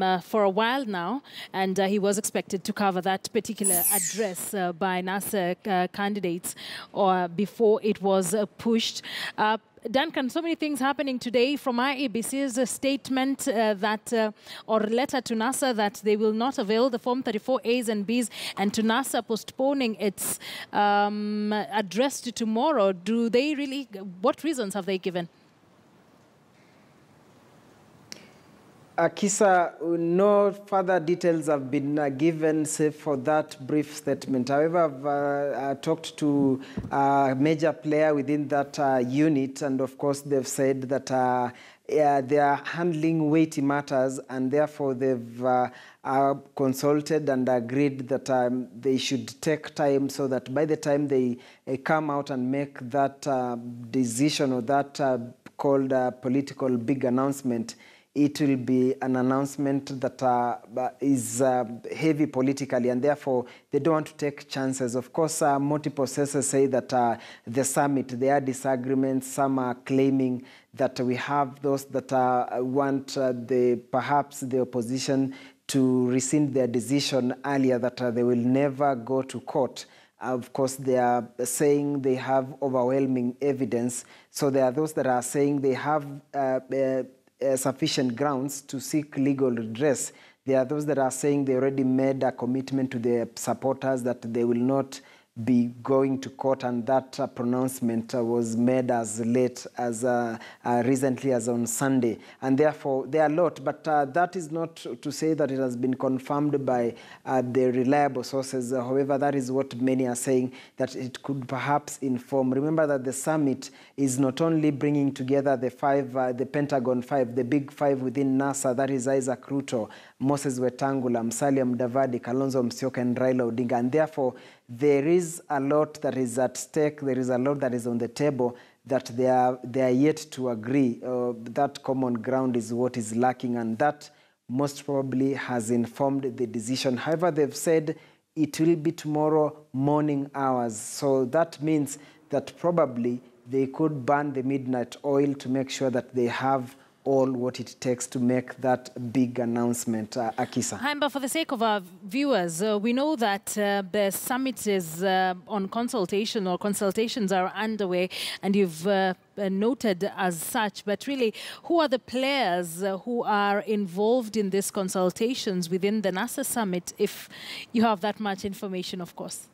uh, for a while now, and uh, he was expected to cover that particular address uh, by NASA uh, candidates or before it was uh, pushed. Uh, Duncan, so many things happening today from IEBC's a statement uh, that, uh, or letter to NASA that they will not avail the Form 34 A's and B's, and to NASA postponing its um, address to tomorrow. Do they really, what reasons have they given? Akisa, no further details have been uh, given save for that brief statement. However, I've uh, uh, talked to a major player within that uh, unit, and of course, they've said that uh, they are handling weighty matters, and therefore they've uh, uh, consulted and agreed that um, they should take time so that by the time they uh, come out and make that uh, decision or that uh, called uh, political big announcement, it will be an announcement that uh, is uh, heavy politically, and therefore they don't want to take chances. Of course, uh, multiple sources say that uh, the summit, there are disagreements. Some are claiming that we have those that uh, want uh, the perhaps the opposition to rescind their decision earlier, that they will never go to court. Of course, they are saying they have overwhelming evidence. So there are those that are saying they have uh, sufficient grounds to seek legal redress. There are those that are saying they already made a commitment to their supporters that they will not be going to court, and that uh, pronouncement uh, was made as late as uh, uh, recently as on Sunday. And therefore, there are a lot, but uh, that is not to say that it has been confirmed by uh, the reliable sources. however, that is what many are saying that it could perhaps inform. Remember that the summit is not only bringing together the five, the Pentagon five, the big five within NASA, that is Isaac Ruto, Moses Wetangula, Musalia Mudavadi, Kalonzo Musyoka, and Raila Odinga. And therefore, there is a lot that is at stake. There is a lot that is on the table that they are, they are yet to agree. Uh, that common ground is what is lacking, and that most probably has informed the decision. However, they've said it will be tomorrow morning hours. So that means that probably they could burn the midnight oil to make sure that they have all what it takes to make that big announcement, uh, Akisa. Khaemba, for the sake of our viewers, uh, we know that uh, the summit is uh, on consultation or consultations are underway, and you've uh, noted as such. But really, who are the players uh, who are involved in these consultations within the NASA summit, if you have that much information, of course?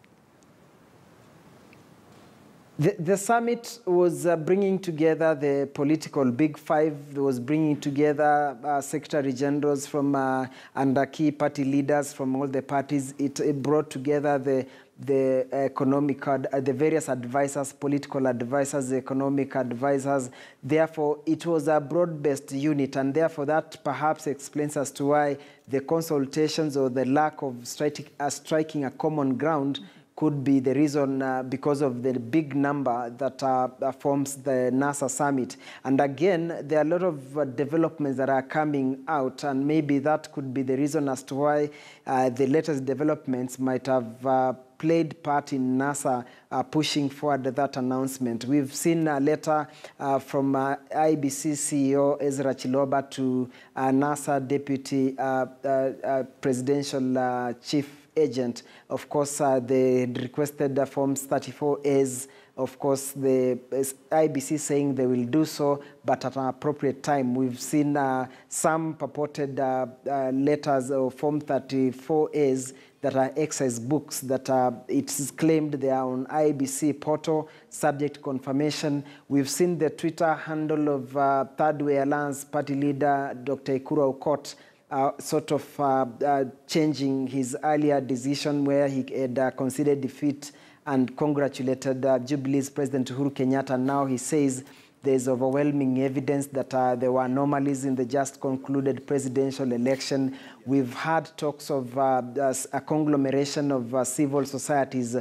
The, the summit was uh, bringing together the political big five. It was bringing together uh, secretary generals from uh, and key party leaders from all the parties. It, it brought together the the economic, uh, the various advisors, political advisors, economic advisors. Therefore, it was a broad-based unit, and therefore that perhaps explains as to why the consultations or the lack of striking, uh, striking a common ground could be the reason uh, because of the big number that uh, forms the NASA summit. And again, there are a lot of uh, developments that are coming out, and maybe that could be the reason as to why uh, the latest developments might have uh, played part in NASA uh, pushing forward that announcement. We've seen a letter uh, from uh, IBC CEO Ezra Chiloba to uh, NASA Deputy Presidential Chief agent. Of course, uh, they requested uh, forms 34As. Of course, the IBC saying they will do so, but at an appropriate time. We've seen uh, some purported uh, uh, letters or form 34As that are exercise books that uh, it's claimed they are on IBC portal, subject confirmation. We've seen the Twitter handle of uh, Third Way Alliance party leader, Dr. Ekuru Aukot, uh, sort of uh, uh, changing his earlier decision where he had uh, conceded defeat and congratulated uh, Jubilee's President Uhuru Kenyatta. Now he says there's overwhelming evidence that there were anomalies in the just concluded presidential election. We've had talks of a conglomeration of civil societies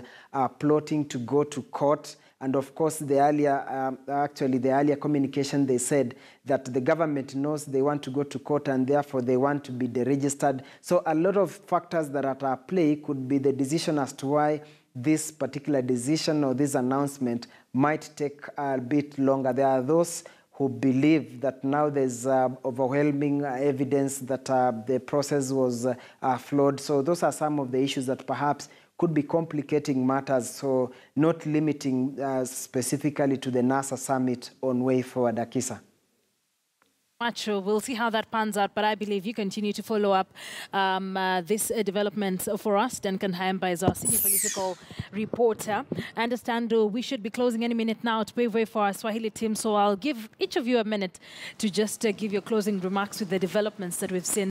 plotting to go to court. And of course, the earlier, um, actually, the earlier communication, they said that the government knows they want to go to court and therefore they want to be deregistered. So a lot of factors that are at play could be the decision as to why this particular decision or this announcement might take a bit longer. There are those who believe that now there's uh, overwhelming evidence that uh, the process was uh, flawed. So those are some of the issues that perhaps could be complicating matters, so not limiting uh, specifically to the NASA summit on way forward, Akisa. much. We'll see how that pans out, but I believe you continue to follow up um, uh, this uh, development for us. Duncan Khaemba is our senior political reporter. I understand uh, we should be closing any minute now to pave way for our Swahili team, so I'll give each of you a minute to just uh, give your closing remarks with the developments that we've seen.